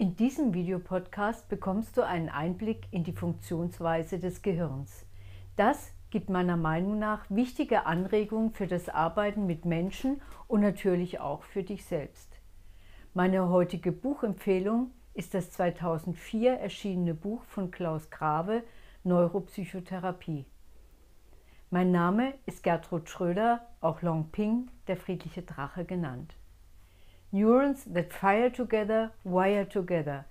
In diesem Videopodcast bekommst du einen Einblick in die Funktionsweise des Gehirns. Das gibt meiner Meinung nach wichtige Anregungen für das Arbeiten mit Menschen und natürlich auch für dich selbst. Meine heutige Buchempfehlung ist das 2004 erschienene Buch von Klaus Grave Neuropsychotherapie. Mein Name ist Gertrud Schröder, auch Long Ping, der friedliche Drache genannt. Neurons that fire together, wire together.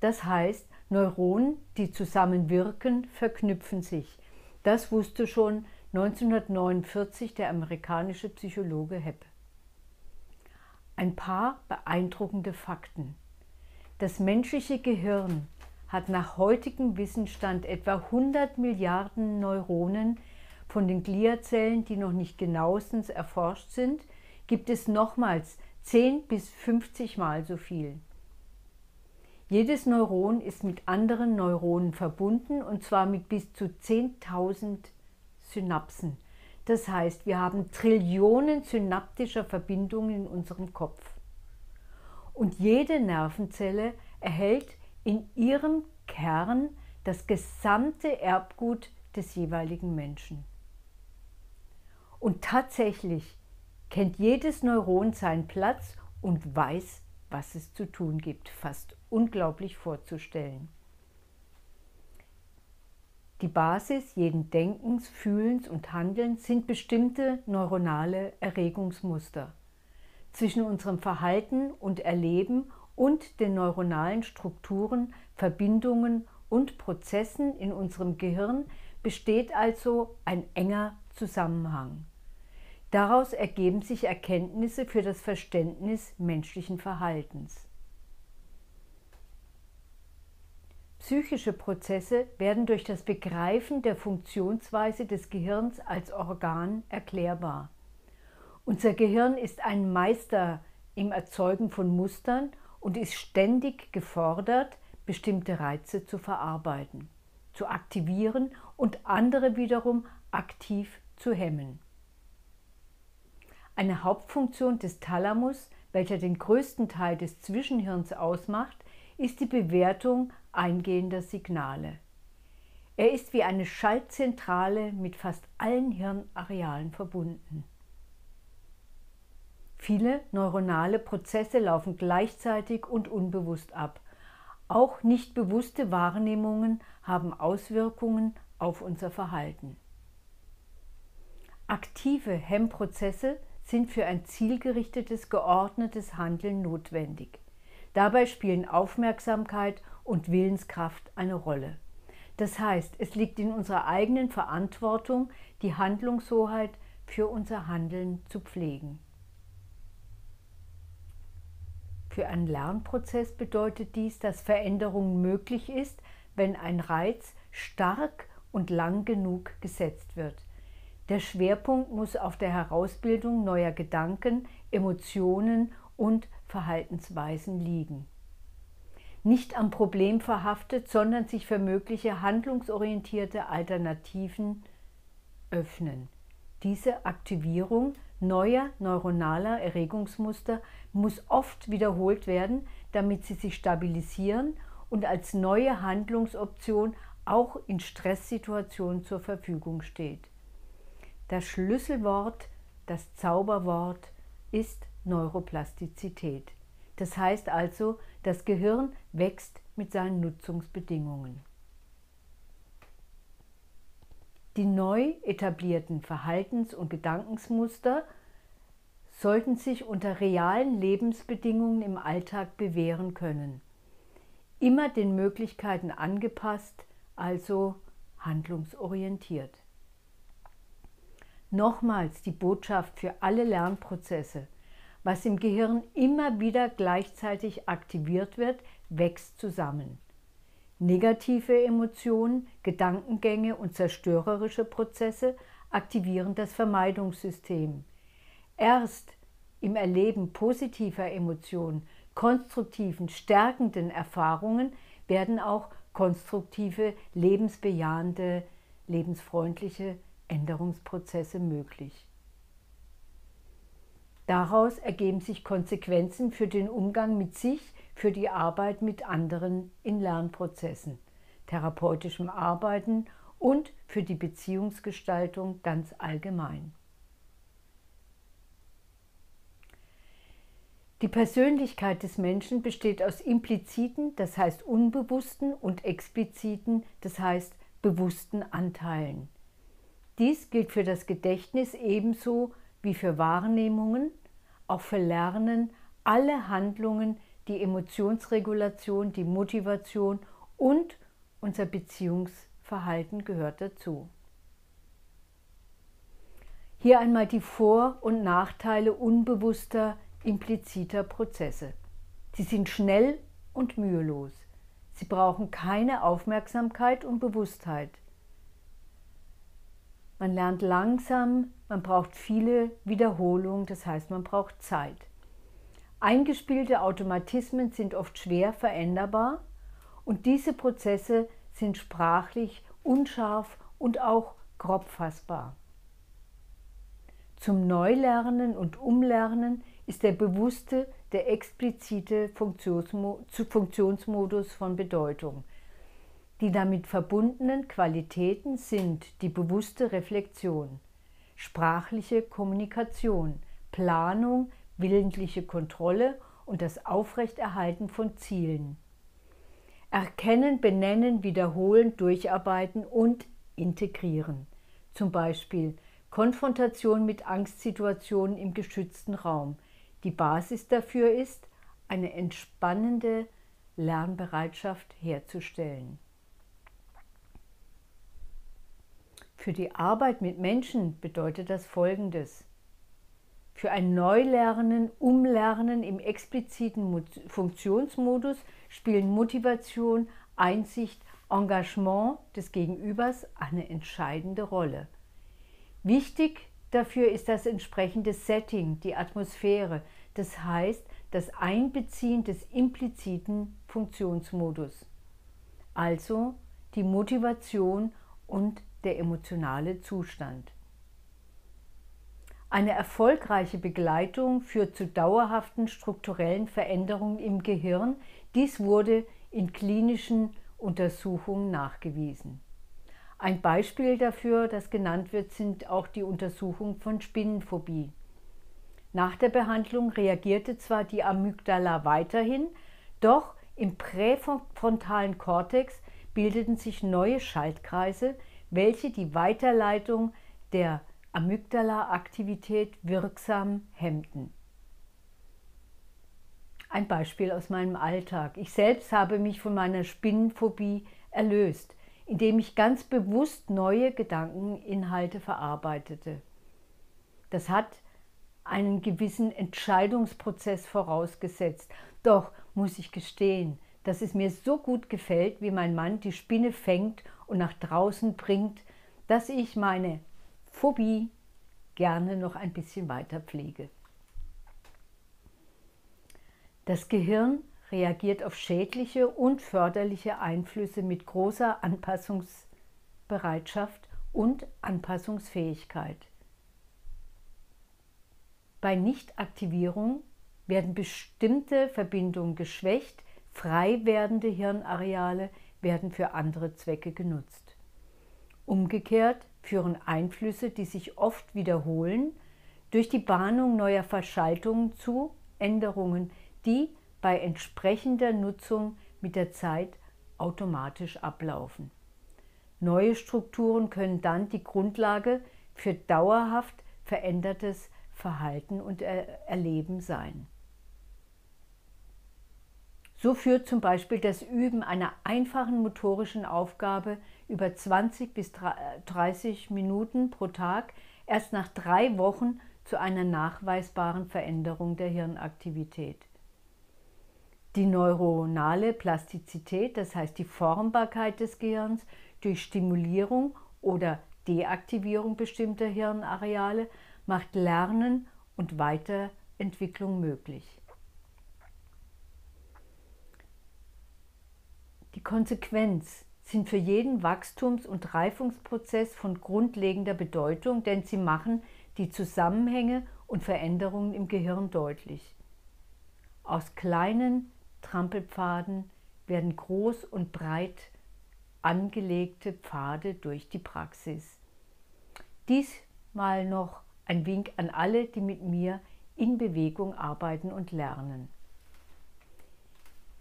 Das heißt, Neuronen, die zusammenwirken, verknüpfen sich. Das wusste schon 1949 der amerikanische Psychologe Hepp. Ein paar beeindruckende Fakten. Das menschliche Gehirn hat nach heutigem Wissensstand etwa 100 Milliarden Neuronen. Von den Gliazellen, die noch nicht genauestens erforscht sind, gibt es nochmals 10 bis 50 Mal so viel. Jedes Neuron ist mit anderen Neuronen verbunden und zwar mit bis zu 10.000 Synapsen. Das heißt, wir haben Trillionen synaptischer Verbindungen in unserem Kopf. Und jede Nervenzelle erhält in ihrem Kern das gesamte Erbgut des jeweiligen Menschen. Und tatsächlich kennt jedes Neuron seinen Platz und weiß, was es zu tun gibt. Fast unglaublich vorzustellen. Die Basis jeden Denkens, Fühlens und Handelns sind bestimmte neuronale Erregungsmuster. Zwischen unserem Verhalten und Erleben und den neuronalen Strukturen, Verbindungen und Prozessen in unserem Gehirn besteht also ein enger Zusammenhang. Daraus ergeben sich Erkenntnisse für das Verständnis menschlichen Verhaltens. Psychische Prozesse werden durch das Begreifen der Funktionsweise des Gehirns als Organ erklärbar. Unser Gehirn ist ein Meister im Erzeugen von Mustern und ist ständig gefordert, bestimmte Reize zu verarbeiten, zu aktivieren und andere wiederum aktiv zu hemmen. Eine Hauptfunktion des Thalamus, welcher den größten Teil des Zwischenhirns ausmacht, ist die Bewertung eingehender Signale. Er ist wie eine Schaltzentrale mit fast allen Hirnarealen verbunden. Viele neuronale Prozesse laufen gleichzeitig und unbewusst ab. Auch nicht bewusste Wahrnehmungen haben Auswirkungen auf unser Verhalten. Aktive Hemmprozesse sind für ein zielgerichtetes, geordnetes Handeln notwendig. Dabei spielen Aufmerksamkeit und Willenskraft eine Rolle. Das heißt, es liegt in unserer eigenen Verantwortung, die Handlungshoheit für unser Handeln zu pflegen. Für einen Lernprozess bedeutet dies, dass Veränderung möglich ist, wenn ein Reiz stark und lang genug gesetzt wird. Der Schwerpunkt muss auf der Herausbildung neuer Gedanken, Emotionen und Verhaltensweisen liegen. Nicht am Problem verhaftet, sondern sich für mögliche handlungsorientierte Alternativen öffnen. Diese Aktivierung neuer neuronaler Erregungsmuster muss oft wiederholt werden, damit sie sich stabilisieren und als neue Handlungsoption auch in Stresssituationen zur Verfügung steht. Das Schlüsselwort, das Zauberwort ist Neuroplastizität. Das heißt also, das Gehirn wächst mit seinen Nutzungsbedingungen. Die neu etablierten Verhaltens- und Gedankensmuster sollten sich unter realen Lebensbedingungen im Alltag bewähren können. Immer den Möglichkeiten angepasst, also handlungsorientiert. Nochmals die Botschaft für alle Lernprozesse. Was im Gehirn immer wieder gleichzeitig aktiviert wird, wächst zusammen. Negative Emotionen, Gedankengänge und zerstörerische Prozesse aktivieren das Vermeidungssystem. Erst im Erleben positiver Emotionen, konstruktiven, stärkenden Erfahrungen werden auch konstruktive, lebensbejahende, lebensfreundliche Änderungsprozesse möglich. Daraus ergeben sich Konsequenzen für den Umgang mit sich, für die Arbeit mit anderen in Lernprozessen, therapeutischem Arbeiten und für die Beziehungsgestaltung ganz allgemein. Die Persönlichkeit des Menschen besteht aus impliziten, das heißt unbewussten, und expliziten, das heißt bewussten Anteilen. Dies gilt für das Gedächtnis ebenso wie für Wahrnehmungen, auch für Lernen, alle Handlungen, die Emotionsregulation, die Motivation und unser Beziehungsverhalten gehört dazu. Hier einmal die Vor- und Nachteile unbewusster impliziter Prozesse. Sie sind schnell und mühelos. Sie brauchen keine Aufmerksamkeit und Bewusstheit. Man lernt langsam, man braucht viele Wiederholungen, das heißt man braucht Zeit. Eingespielte Automatismen sind oft schwer veränderbar und diese Prozesse sind sprachlich unscharf und auch grob fassbar. Zum Neulernen und Umlernen ist der bewusste, der explizite Funktionsmodus von Bedeutung. Die damit verbundenen Qualitäten sind die bewusste Reflexion, sprachliche Kommunikation, Planung, willentliche Kontrolle und das Aufrechterhalten von Zielen. Erkennen, benennen, wiederholen, durcharbeiten und integrieren. Zum Beispiel Konfrontation mit Angstsituationen im geschützten Raum, die Basis dafür ist, eine entspannende Lernbereitschaft herzustellen. Für die Arbeit mit Menschen bedeutet das Folgendes. Für ein Neulernen, Umlernen im expliziten Funktionsmodus spielen Motivation, Einsicht, Engagement des Gegenübers eine entscheidende Rolle. Wichtig Dafür ist das entsprechende Setting, die Atmosphäre, das heißt das Einbeziehen des impliziten Funktionsmodus, also die Motivation und der emotionale Zustand. Eine erfolgreiche Begleitung führt zu dauerhaften strukturellen Veränderungen im Gehirn. Dies wurde in klinischen Untersuchungen nachgewiesen. Ein Beispiel dafür, das genannt wird, sind auch die Untersuchungen von Spinnenphobie. Nach der Behandlung reagierte zwar die Amygdala weiterhin, doch im präfrontalen Kortex bildeten sich neue Schaltkreise, welche die Weiterleitung der Amygdala-Aktivität wirksam hemmten. Ein Beispiel aus meinem Alltag. Ich selbst habe mich von meiner Spinnenphobie erlöst indem ich ganz bewusst neue Gedankeninhalte verarbeitete. Das hat einen gewissen Entscheidungsprozess vorausgesetzt. Doch muss ich gestehen, dass es mir so gut gefällt, wie mein Mann die Spinne fängt und nach draußen bringt, dass ich meine Phobie gerne noch ein bisschen weiter pflege. Das Gehirn reagiert auf schädliche und förderliche Einflüsse mit großer Anpassungsbereitschaft und Anpassungsfähigkeit. Bei Nichtaktivierung werden bestimmte Verbindungen geschwächt, frei werdende Hirnareale werden für andere Zwecke genutzt. Umgekehrt führen Einflüsse, die sich oft wiederholen, durch die Bahnung neuer Verschaltungen zu Änderungen, die bei entsprechender Nutzung mit der Zeit automatisch ablaufen. Neue Strukturen können dann die Grundlage für dauerhaft verändertes Verhalten und Erleben sein. So führt zum Beispiel das Üben einer einfachen motorischen Aufgabe über 20 bis 30 Minuten pro Tag erst nach drei Wochen zu einer nachweisbaren Veränderung der Hirnaktivität. Die neuronale Plastizität, das heißt die Formbarkeit des Gehirns durch Stimulierung oder Deaktivierung bestimmter Hirnareale, macht Lernen und Weiterentwicklung möglich. Die Konsequenz sind für jeden Wachstums- und Reifungsprozess von grundlegender Bedeutung, denn sie machen die Zusammenhänge und Veränderungen im Gehirn deutlich. Aus kleinen Trampelpfaden werden groß und breit angelegte Pfade durch die Praxis. Diesmal noch ein Wink an alle, die mit mir in Bewegung arbeiten und lernen.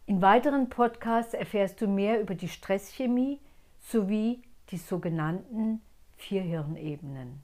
In weiteren Podcasts erfährst du mehr über die Stresschemie sowie die sogenannten vier Hirnebenen.